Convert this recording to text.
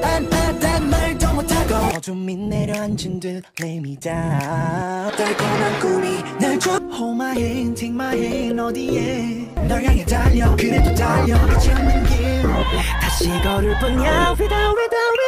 난아단말도 못하고 어둠이 내려앉은 듯 Lay me down 달콤한 꿈이 날줘. Hold my hand, take my hand 어디에? 널 향해 달려. 그래도 달려. 끝이 없는 길. 다시 걸을 뿐이야. Without, without